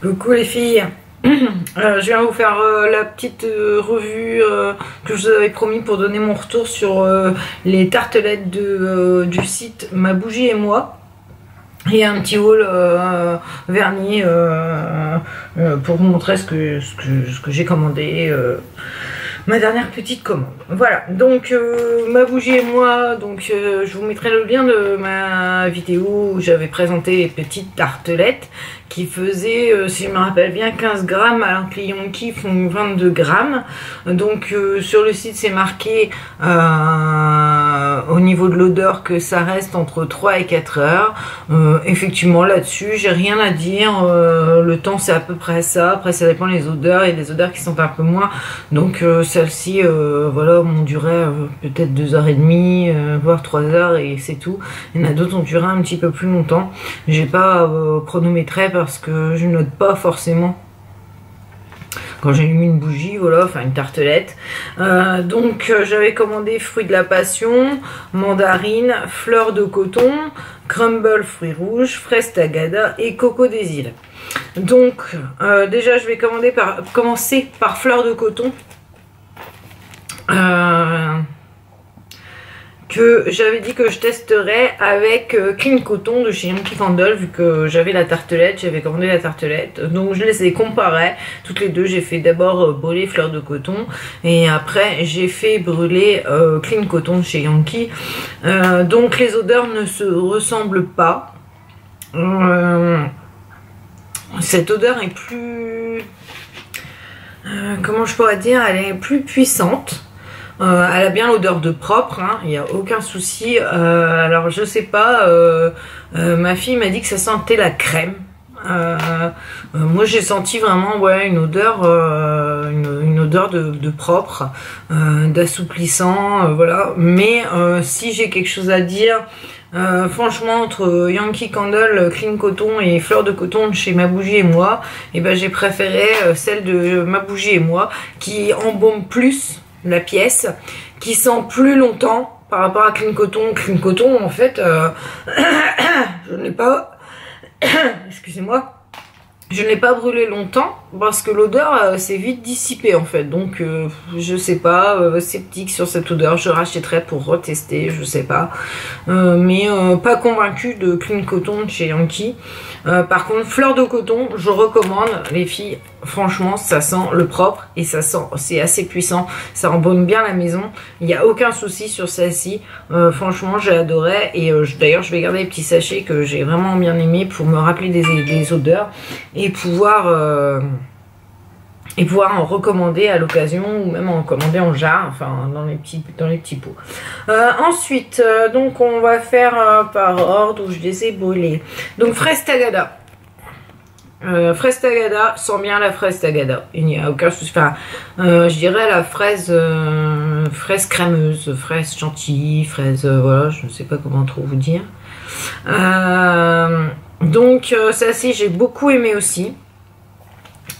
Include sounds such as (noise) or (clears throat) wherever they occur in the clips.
Coucou les filles (clears throat) euh, je viens vous faire euh, la petite euh, revue que je vous avais promis pour donner mon retour sur les tartelettes du site Ma Bougie et moi. Et un petit haul vernis pour vous montrer ce que j'ai commandé ma dernière petite commande. Voilà, donc euh, ma bougie et moi, donc euh, je vous mettrai le lien de ma vidéo où j'avais présenté les petites tartelettes qui faisaient, euh, si je me rappelle bien, 15 grammes alors que les Yonki font 22 grammes. Donc sur le site c'est marqué au niveau de l'odeur que ça reste entre 3 et 4 heures. effectivement là-dessus j'ai rien à dire, le temps c'est à peu près ça, après ça dépend des odeurs, et des odeurs qui sont un peu moins, donc celle-ci, euh, voilà, m'ont duré euh, peut-être deux heures et demie, euh, voire trois heures, et c'est tout. Il y en a d'autres ont duré un petit peu plus longtemps. J'ai pas chronométré parce que je note pas forcément quand j'ai mis une bougie, voilà, enfin une tartelette. donc j'avais commandé fruits de la passion, mandarine, fleurs de coton, crumble fruits rouges, fraise tagada et coco des îles. Donc déjà je vais commencer par fleurs de coton. Euh, que j'avais dit que je testerais avec euh, Clean Coton de chez Yankee Candle vu que j'avais la tartelette, j'avais commandé la tartelette. Donc je les ai comparées toutes les deux j'ai fait d'abord euh, brûler fleur de coton et après j'ai fait brûler Clean Coton chez Yankee. Donc les odeurs ne se ressemblent pas. Cette odeur est plus comment je pourrais dire? Elle est plus puissante euh, elle a bien l'odeur de propre, hein, il n'y a aucun souci. Euh, alors je sais pas, euh, ma fille m'a dit que ça sentait la crème. moi j'ai senti vraiment une odeur une, odeur de, propre d'assouplissant voilà mais si j'ai quelque chose à dire franchement entre Yankee Candle Clean Coton et Fleur de Coton chez Ma Bougie et moi eh ben j'ai préféré celle de Ma Bougie et moi qui embaume plus la pièce, qui sent plus longtemps par rapport à Clean Coton. Clean Coton, en fait, euh, (coughs) je n'ai pas... (coughs) Excusez-moi. Je ne l'ai pas brûlé longtemps parce que l'odeur euh, s'est vite dissipée en fait. Donc euh, je sais pas, sceptique sur cette odeur. Je rachèterai pour retester, je sais pas. mais pas convaincu de Clean Coton chez Yankee. par contre, fleur de coton, je recommande les filles franchement ça sent le propre et ça sent c'est assez puissant ça embaume bien la maison il n'y a aucun souci sur celle-ci euh, franchement j'ai adoré et euh, d'ailleurs je vais garder les petits sachets que j'ai vraiment bien aimé pour me rappeler des, odeurs pouvoir euh, et pouvoir en recommander à l'occasion ou même en commander en jarre enfin dans les petits dans les petits pots ensuite donc on va faire par ordre où je les ai brûlés donc fraise tagada euh, fraise tagada, sent bien la fraise tagada. Il n'y a aucun souci. Enfin, euh, je dirais la fraise, euh, fraise crémeuse, fraise chantilly, fraise, voilà, je ne sais pas comment trop vous dire. Donc, celle-ci, j'ai beaucoup aimé aussi.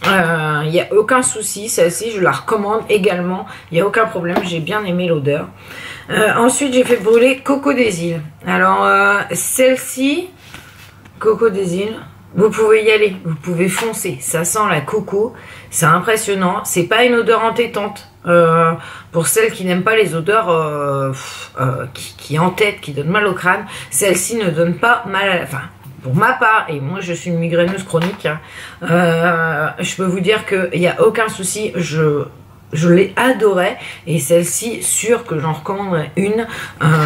Il n'y a aucun souci, celle-ci, je la recommande également. Il n'y a aucun problème, j'ai bien aimé l'odeur. ensuite, j'ai fait brûler Coco des îles. Alors, celle-ci, Coco des îles, vous pouvez y aller, vous pouvez foncer. Ça sent la coco, c'est impressionnant. C'est pas une odeur entêtante. Euh, pour celles qui n'aiment pas les odeurs euh, euh, qui, qui entêtent, qui donnent mal au crâne, celle-ci ne donne pas mal à la... Enfin, pour ma part, et moi je suis une migraineuse chronique, hein, je peux vous dire qu'il n'y a aucun souci. Je l'ai adoré et celle-ci sûr que j'en recommanderais une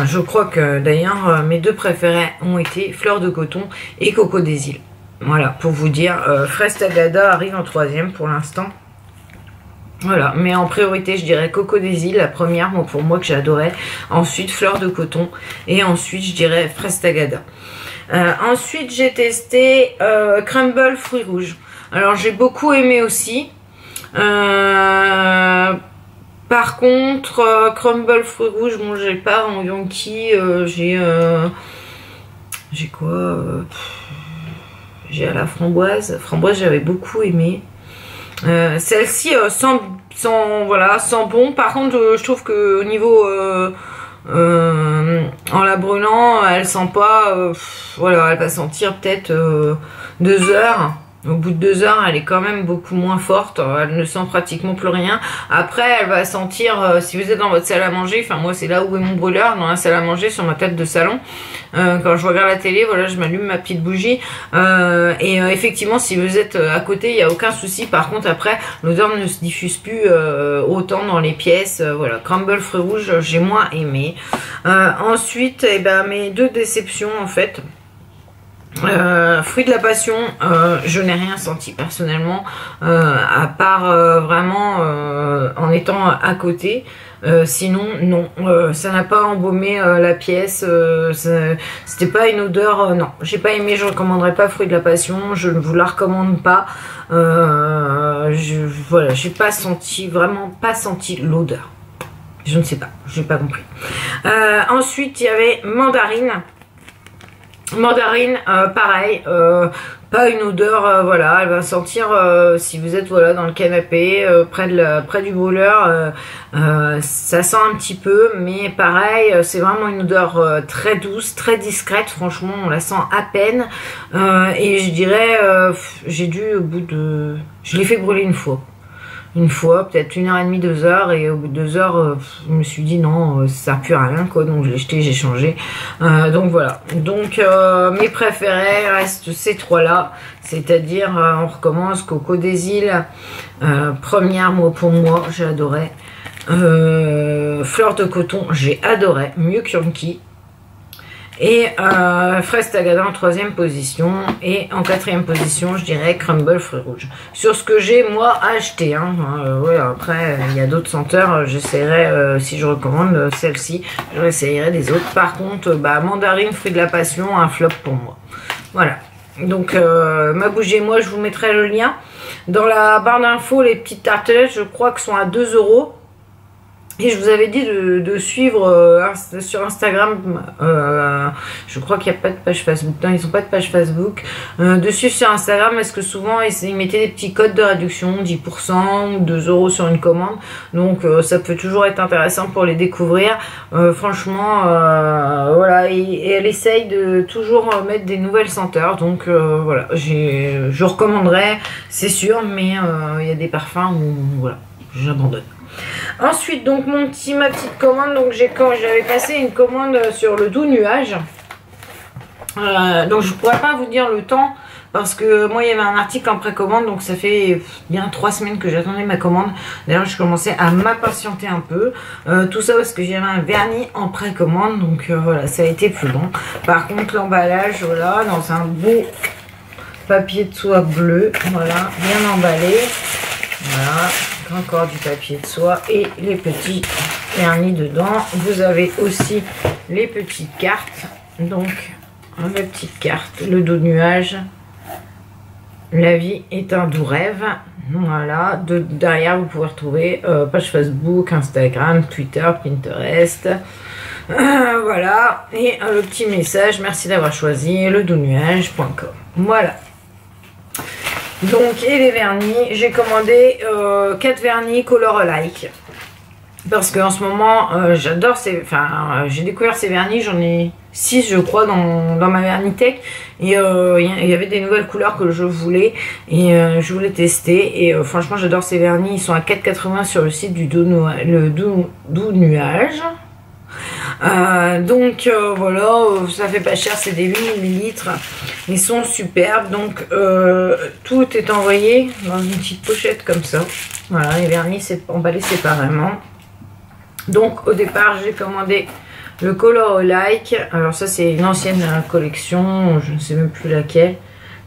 je crois que d'ailleurs mes deux préférés ont été fleur de coton et coco des îles voilà, pour vous dire, euh, fraise tagada arrive en troisième pour l'instant. Voilà, mais en priorité, je dirais Coco des îles, la première, pour moi que adoré. Ensuite, fleur de coton. Et ensuite, je dirais fraise tagada. Euh, ensuite, j'ai testé euh, crumble fruits rouges. Alors, j'ai beaucoup aimé aussi. par contre, crumble fruits rouges, bon, j'ai pas en Yankee. j'ai... j'ai quoi j'ai à la framboise. Framboise, j'avais beaucoup aimé. Euh, celle-ci euh, sent, voilà, sent bon. Par contre, euh, je trouve que au niveau en la brûlant, elle sent pas. voilà, elle va sentir peut-être deux heures. Au bout de deux heures, elle est quand même beaucoup moins forte. Elle ne sent pratiquement plus rien. Après, elle va sentir, euh, si vous êtes dans votre salle à manger, enfin moi c'est là où est mon brûleur, dans la salle à manger, sur ma tête de salon. Euh, quand je regarde la télé, voilà, je m'allume ma petite bougie. Euh, et effectivement, si vous êtes à côté, il n'y a aucun souci. Par contre, après, l'odeur ne se diffuse plus autant dans les pièces. voilà, crumble fruit rouge, j'ai moins aimé. ensuite, eh ben, mes deux déceptions en fait. Euh, fruit de la passion, euh, je n'ai rien senti personnellement, euh, à part vraiment en étant à côté. sinon, non, ça n'a pas embaumé la pièce. C'était pas une odeur. non, j'ai pas aimé. Je recommanderais pas fruit de la passion. Je ne vous la recommande pas. je, voilà, j'ai pas senti vraiment pas senti l'odeur. Je ne sais pas, j'ai pas compris. ensuite, il y avait mandarine. Mandarine, euh, pareil, euh, pas une odeur, euh, voilà, elle va sentir si vous êtes voilà dans le canapé près près du brûleur, ça sent un petit peu, mais pareil, c'est vraiment une odeur très douce, très discrète. Franchement, on la sent à peine, et je dirais, j'ai dû au bout de, je l'ai fait brûler une fois une fois, peut-être une heure et demie, deux heures, et au bout de deux heures, euh, je me suis dit non, euh, ça sert plus à rien, quoi, donc je l'ai jeté, j'ai changé. Euh, donc voilà. Donc mes préférés restent ces trois-là, c'est-à-dire on recommence Coco des îles, première mot pour moi, j'ai adoré. Fleur de coton, j'ai adoré, mieux que. Et euh, fraise tagada en troisième position. Et en quatrième position, je dirais crumble fruit rouge. Sur ce que j'ai, moi, acheté. Hein. Euh, après, il y a d'autres senteurs. J'essaierai, euh, si je recommande euh, celle-ci, j'essaierai des autres. Par contre, bah, mandarine, fruit de la passion, un flop pour moi. Voilà. Donc, ma bougie moi, je vous mettrai le lien. Dans la barre d'infos, les petites tartelettes, je crois que sont à 2 euros. Et je vous avais dit de, suivre euh, sur Instagram, euh, je crois qu'il n'y a pas de page Facebook, non, ils n'ont pas de page Facebook, euh, de suivre sur Instagram parce que souvent ils, mettaient des petits codes de réduction, 10% ou 2 euros sur une commande, donc ça peut toujours être intéressant pour les découvrir. franchement, voilà, et, elle essaye de toujours mettre des nouvelles senteurs, donc voilà, je recommanderais, c'est sûr, mais il y a des parfums où voilà, j'abandonne. Ensuite, donc mon petit, ma petite commande, donc j'avais passé une commande sur le doux nuage. Euh, donc je pourrais pas vous dire le temps parce que moi il y avait un article en précommande donc ça fait bien trois semaines que j'attendais ma commande. D'ailleurs je commençais à m'impatienter un peu. Euh, tout ça parce que j'avais un vernis en précommande donc euh, voilà ça a été plus long. Par contre l'emballage voilà dans un beau papier de soie bleu voilà bien emballé. Voilà encore du papier de soie et les petits vernis dedans. Vous avez aussi les petites cartes. Donc, les petites cartes, le dos nuage. La vie est un doux rêve. Voilà. De, derrière, vous pouvez retrouver euh, page Facebook, Instagram, Twitter, Pinterest. Euh, voilà. Et le petit message, merci d'avoir choisi le doux nuage.com. Voilà. Donc, et les vernis, j'ai commandé 4 euh, vernis color alike. Parce qu'en ce moment, euh, j'adore ces... Enfin, euh, j'ai découvert ces vernis, j'en ai 6 je crois dans, ma vernitech. Et il y avait des nouvelles couleurs que je voulais. Et je voulais tester. Et franchement, j'adore ces vernis. Ils sont à 4,80 sur le site du doux Nuage. Euh, donc euh, voilà, euh, ça fait pas cher, c'est des 8 ml. Ils sont superbes. Donc tout est envoyé dans une petite pochette comme ça. Voilà, les vernis c'est emballé séparément. Donc au départ j'ai commandé le Color Like. Alors ça c'est une ancienne collection, je ne sais même plus laquelle.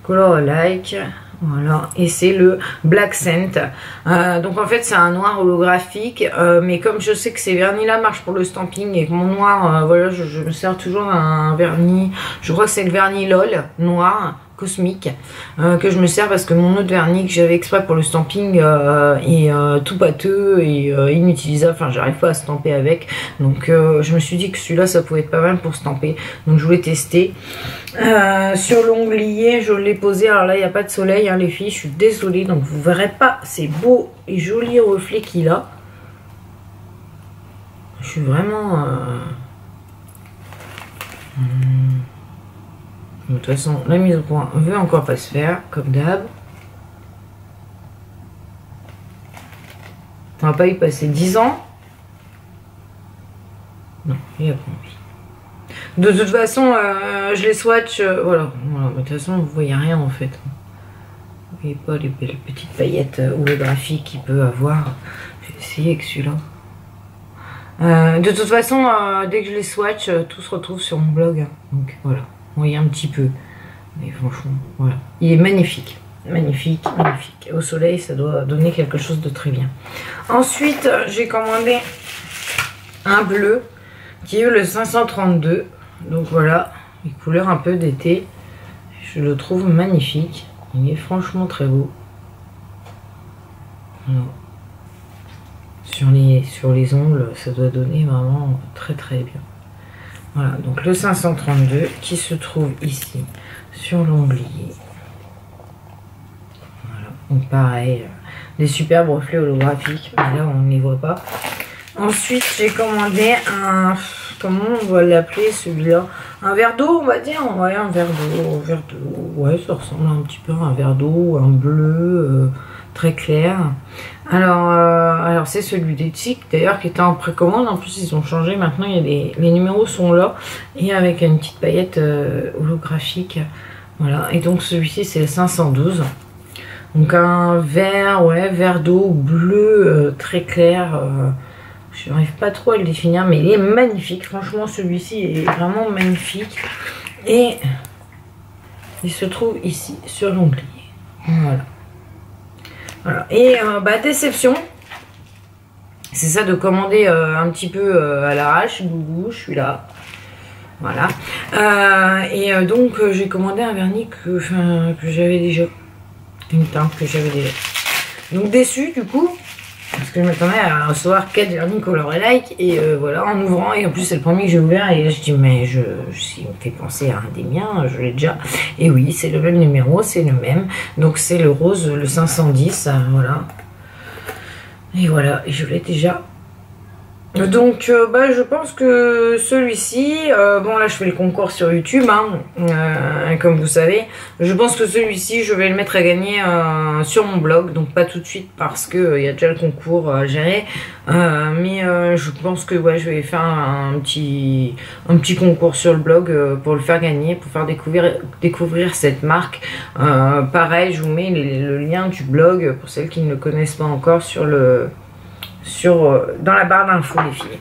Color Like. Voilà, et c'est le Black Scent. Euh, donc en fait c'est un noir holographique, euh, mais comme je sais que ces vernis-là marchent pour le stamping et que mon noir, euh, voilà, je, je, me sers toujours d'un vernis, je crois que c'est le vernis LOL noir cosmique euh, que je me sers parce que mon autre vernis que j'avais exprès pour le stamping euh, est euh, tout pâteux et inutilisable. Enfin, j'arrive pas à stamper avec. Donc, je me suis dit que celui-là, ça pouvait être pas mal pour stamper. Donc, je voulais tester. sur l'onglier, je l'ai posé. Alors là, il n'y a pas de soleil, hein, les filles. Je suis désolée. Donc, vous verrez pas ces beaux et jolis reflets qu'il a. Je suis vraiment... Hmm de toute façon, la mise au point ne veut encore pas se faire, comme d'hab. On va pas y passer 10 ans? Non, il n'y a pas envie. De toute façon, euh, je les swatch. Euh, voilà. voilà. De toute façon, vous voyez rien en fait. Vous ne voyez pas les, petites paillettes euh, ou le graphique qu'il peut avoir. Je vais essayer avec celui-là. de toute façon, dès que je les swatch, tout se retrouve sur mon blog. Donc voilà voyez un petit peu. Mais franchement, voilà. Il est magnifique. Magnifique, magnifique. Au soleil, ça doit donner quelque chose de très bien. Ensuite, j'ai commandé un bleu qui est le 532. Donc voilà, les couleurs un peu d'été. Je le trouve magnifique. Il est franchement très beau. Sur les, sur les ongles, ça doit donner vraiment très très bien. Voilà, donc le 532 qui se trouve ici sur l'onglet. Voilà, donc pareil, euh, des superbes reflets holographiques, mais là on ne les voit pas. Ensuite, j'ai commandé un. Comment on va l'appeler celui-là? Un verre d'eau, on va dire? Ouais, un verre d'eau. verre d'eau. Ouais, ça ressemble un petit peu à un verre d'eau, un bleu euh, très clair. Alors, euh, alors c'est celui des Tic d'ailleurs qui était en précommande. En plus, ils ont changé. Maintenant, il y a des, les numéros sont là et avec une petite paillette euh, holographique. Voilà. Et donc, celui-ci, c'est le 512. Donc, un vert, ouais, vert d'eau bleu euh, très clair. je n'arrive pas trop à le définir, mais il est magnifique. Franchement, celui-ci est vraiment magnifique. Et il se trouve ici, sur l'onglet. Voilà. Et euh, bah, déception, c'est ça de commander euh, un petit peu euh, à l'arrache. Gougou, je suis là. Voilà. Et donc, j'ai commandé un vernis que, que j'avais déjà. Une teinte que j'avais déjà. Donc, déçu du coup. Parce que je m'attendais à recevoir 4 vernis Color et Like. Et euh, voilà, en ouvrant. Et en plus, c'est le premier que j'ai ouvert. Et là, je dis, mais je, il me fait penser à un des miens. Je l'ai déjà. Et oui, c'est le même numéro. C'est le même. Donc, c'est le rose, le 510. euh, voilà. Et voilà. Et je l'ai déjà. Donc, euh, bah, je pense que celui-ci, euh, bon là je fais le concours sur YouTube, hein, euh, comme vous savez, je pense que celui-ci je vais le mettre à gagner sur mon blog, donc pas tout de suite parce que il y a déjà le concours à gérer, mais je pense que ouais je vais faire un, petit concours sur le blog pour le faire gagner, pour faire découvrir cette marque. Pareil, je vous mets le lien du blog pour celles qui ne le connaissent pas encore sur le sur, euh, dans la barre d'infos les filles.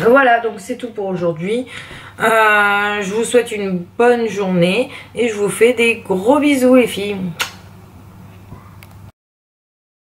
Voilà, donc c'est tout pour aujourd'hui. Euh, je vous souhaite une bonne journée et je vous fais des gros bisous les filles.